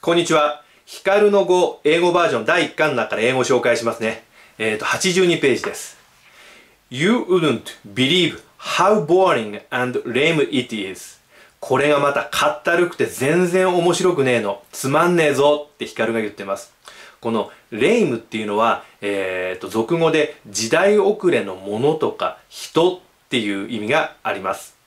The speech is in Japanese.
こんにちは。ヒカルの語、英語バージョン第1巻の中から英語を紹介しますね。えっ、ー、と、82ページです。You wouldn't believe how boring and lame it is. これがまたかったるくて全然面白くねえの。つまんねえぞってヒカルが言ってます。このレイムっていうのは、えっ、ー、と、俗語で時代遅れのものとか人っていう意味があります。